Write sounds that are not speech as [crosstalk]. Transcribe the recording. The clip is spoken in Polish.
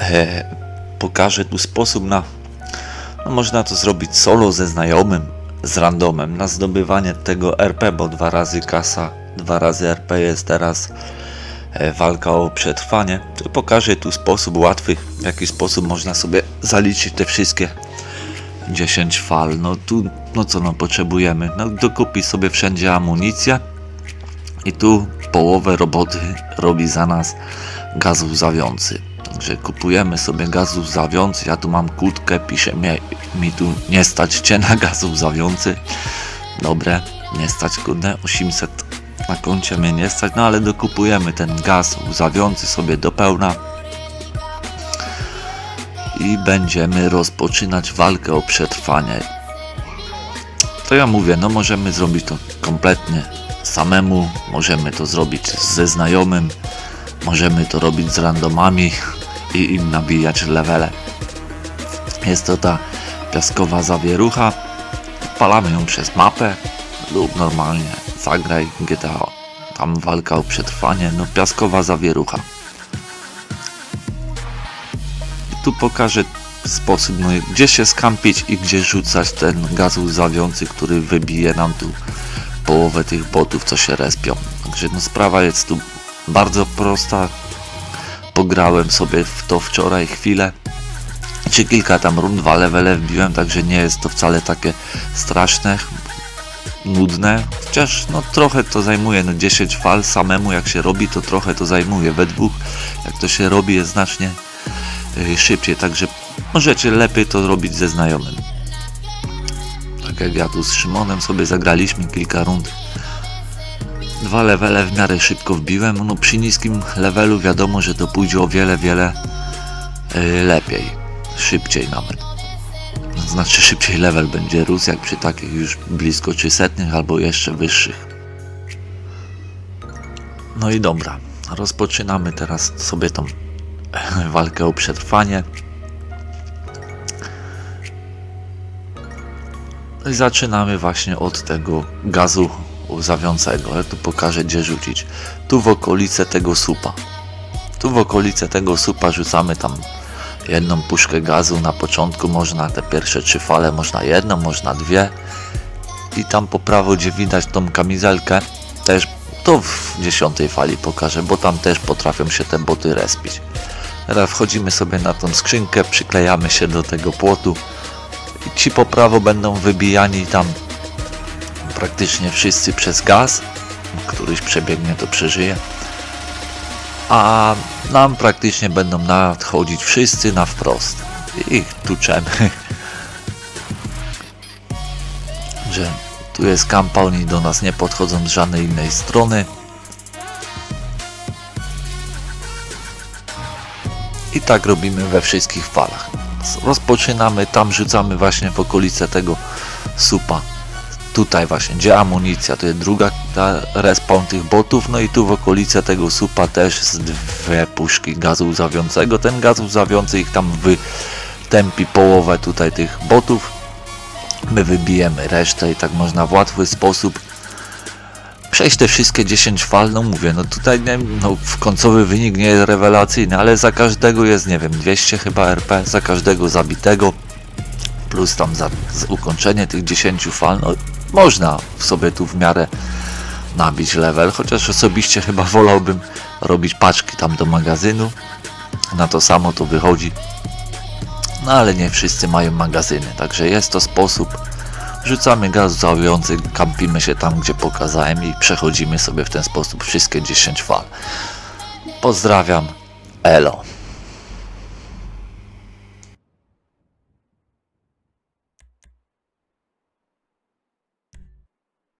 e, pokażę tu sposób na no można to zrobić solo ze znajomym, z randomem na zdobywanie tego RP, bo dwa razy kasa, dwa razy RP jest teraz e, walka o przetrwanie. Pokażę tu sposób łatwy, w jaki sposób można sobie zaliczyć te wszystkie 10 fal. No tu, no co no potrzebujemy? No dokupić sobie wszędzie amunicję i tu połowę roboty robi za nas gaz łzawiący. Także kupujemy sobie gaz łzawiący. Ja tu mam kłódkę, pisze mi, mi tu nie stać cię na gaz łzawiący. Dobre, nie stać kurde, 800 na koncie mnie nie stać, no ale dokupujemy ten gaz łzawiący sobie do pełna i będziemy rozpoczynać walkę o przetrwanie. To ja mówię, no możemy zrobić to kompletnie samemu, możemy to zrobić ze znajomym, możemy to robić z randomami i im nabijać levele. Jest to ta piaskowa zawierucha, palamy ją przez mapę lub normalnie zagraj GTA, tam walka o przetrwanie, no piaskowa zawierucha. Tu pokażę sposób, no, gdzie się skampić i gdzie rzucać ten gaz łzawiący, który wybije nam tu połowę tych botów, co się respią. Także no, sprawa jest tu bardzo prosta. Pograłem sobie w to wczoraj chwilę. Czy kilka tam rund, dwa levele wbiłem, także nie jest to wcale takie straszne, nudne. Chociaż no trochę to zajmuje, no 10 fal samemu jak się robi, to trochę to zajmuje. We dwóch, jak to się robi, jest znacznie yy, szybciej, także możecie lepiej to robić ze znajomym. Tak jak ja tu z Szymonem sobie zagraliśmy kilka rund. Dwa levele w miarę szybko wbiłem. No przy niskim levelu wiadomo, że to pójdzie o wiele, wiele yy, lepiej. Szybciej nawet. Znaczy szybciej level będzie rósł, jak przy takich już blisko 300 albo jeszcze wyższych. No i dobra. Rozpoczynamy teraz sobie tą [laughs] walkę o przetrwanie. No i zaczynamy właśnie od tego gazu łzawiącego. Ja tu pokażę gdzie rzucić. Tu w okolice tego supa. Tu w okolice tego supa rzucamy tam jedną puszkę gazu na początku. Można te pierwsze trzy fale, można jedną, można dwie. I tam po prawo gdzie widać tą kamizelkę też to w dziesiątej fali pokażę, bo tam też potrafią się te boty respić. Teraz wchodzimy sobie na tą skrzynkę, przyklejamy się do tego płotu ci po prawo będą wybijani tam praktycznie wszyscy przez gaz. Któryś przebiegnie, to przeżyje. A nam praktycznie będą nadchodzić wszyscy na wprost. I tuczemy. [laughs] Że tu jest kampa, oni do nas nie podchodzą z żadnej innej strony. I tak robimy we wszystkich falach rozpoczynamy, tam rzucamy właśnie w okolice tego supa. Tutaj właśnie, gdzie amunicja, to jest druga ta respawn tych botów, no i tu w okolice tego supa też z dwie puszki gazu łzawiącego. Ten gaz łzawiący ich tam wytępi połowę tutaj tych botów. My wybijemy resztę i tak można w łatwy sposób przejść te wszystkie 10 fal, no mówię, no tutaj nie, no końcowy wynik nie jest rewelacyjny, ale za każdego jest, nie wiem, 200 chyba RP, za każdego zabitego, plus tam za, za ukończenie tych 10 fal, no można sobie tu w miarę nabić level, chociaż osobiście chyba wolałbym robić paczki tam do magazynu, na to samo to wychodzi, no ale nie wszyscy mają magazyny, także jest to sposób, Rzucamy gaz załujący, kampimy się tam, gdzie pokazałem i przechodzimy sobie w ten sposób wszystkie 10 fal. Pozdrawiam, elo.